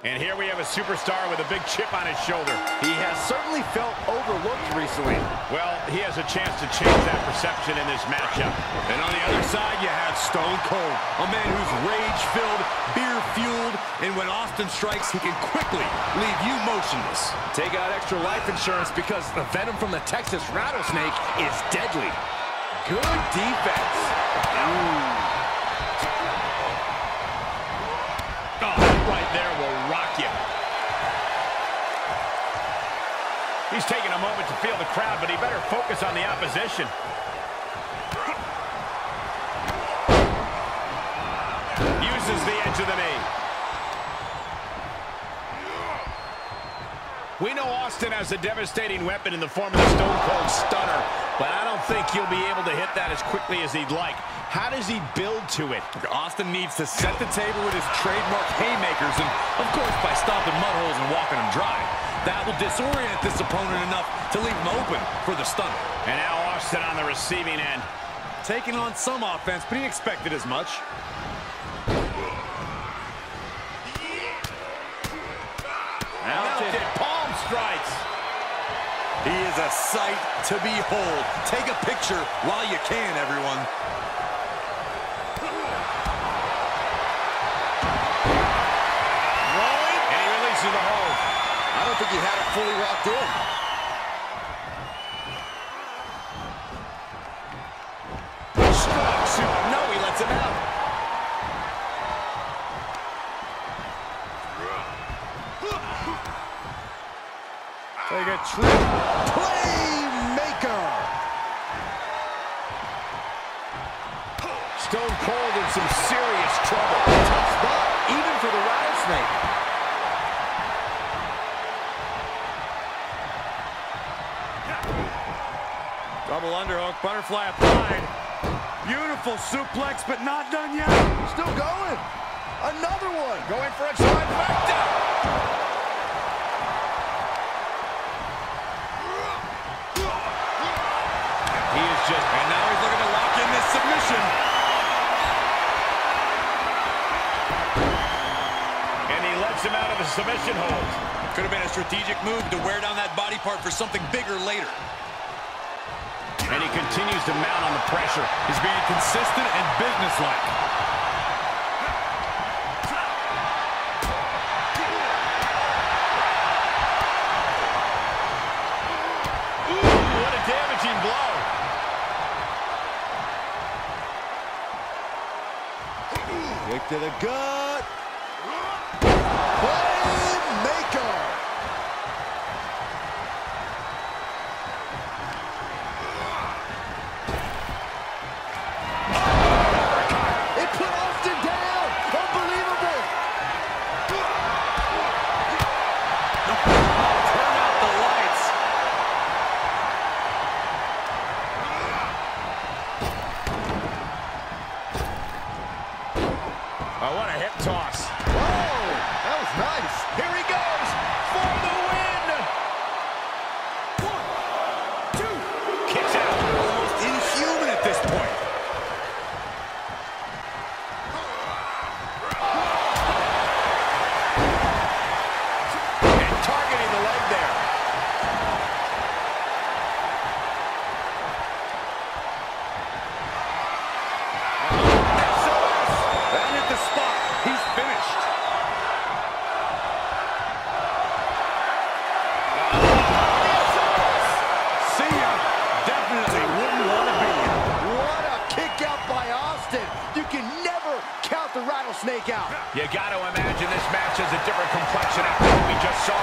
And here we have a superstar with a big chip on his shoulder. He has certainly felt overlooked recently. Well, he has a chance to change that perception in this matchup. And on the other side, you have Stone Cold, a man who's rage-filled, beer-fueled, and when Austin strikes, he can quickly leave you motionless. Take out extra life insurance because the venom from the Texas rattlesnake is deadly. Good defense. Ooh. He's taking a moment to feel the crowd, but he better focus on the opposition. Uses the edge of the knee. We know Austin has a devastating weapon in the form of the Stone Cold Stunner, but I don't think he'll be able to hit that as quickly as he'd like. How does he build to it? Austin needs to set the table with his trademark haymakers and, of course, by stomping mud holes and walking them dry. That will disorient this opponent enough to leave him open for the stunner. And now Austin on the receiving end. Taking on some offense, but he expected as much. Mounted palm strikes. He is a sight to behold. Take a picture while you can, everyone. Rolling, and he releases the hold. I don't think he had it fully locked in. Strong suit. No, he lets him out. Take a trip. Playmaker. Stone Cold in some serious trouble. Tough spot, even for the rattlesnake. Double underhook, butterfly applied. Beautiful suplex, but not done yet. Still going. Another one. Going for a trifecta. He is just... And now he's looking to lock in this submission. And he lets him out of the submission hold. Could have been a strategic move to wear down that body part for something bigger later. And he continues to mount on the pressure. He's being consistent and businesslike. What a damaging blow. Kick to the gut. Oh, what a hip toss. Rattlesnake out. You got to imagine this match has a different complexion after what we just saw.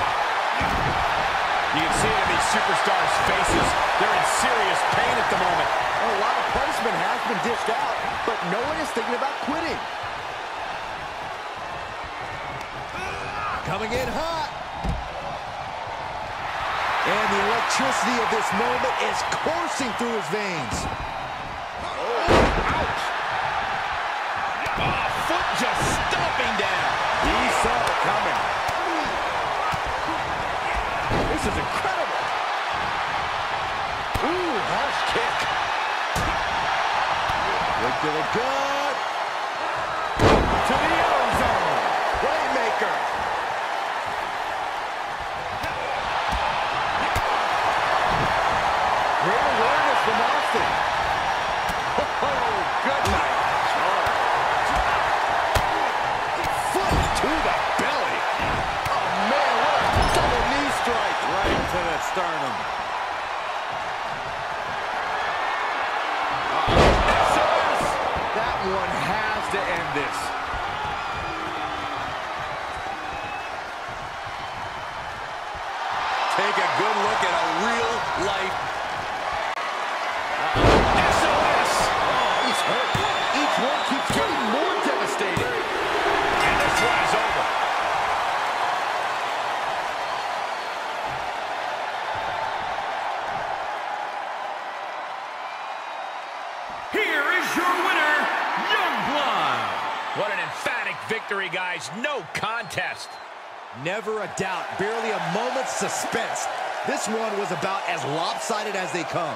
You can see it in these superstars' faces. They're in serious pain at the moment. And A lot of punishment has been dished out, but no one is thinking about quitting. Coming in hot. And the electricity of this moment is coursing through his veins. just stomping down. He saw it coming. This is incredible. Ooh, harsh kick. Look to the good. To the end zone. Playmaker. Great awareness from Austin. Oh, goodness. To the sternum. Uh, SOS. That one has to end this. Take a good victory, guys. No contest. Never a doubt, barely a moment's suspense. This one was about as lopsided as they come.